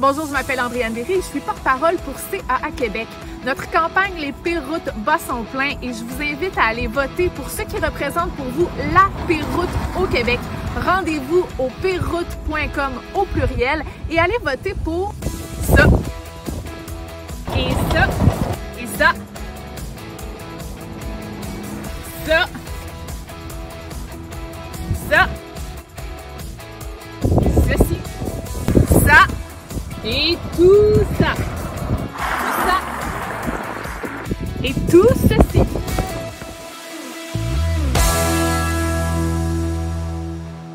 Bonjour, je m'appelle Andréane Derry et je suis porte-parole pour CAA Québec. Notre campagne Les Pires routes bat son plein et je vous invite à aller voter pour ce qui représente pour vous la pire route au Québec. Rendez-vous au pireroute.com au pluriel et allez voter pour ça. Et ça. Et ça. Ça. Ça. Et tout ça. Tout ça. Et tout ceci.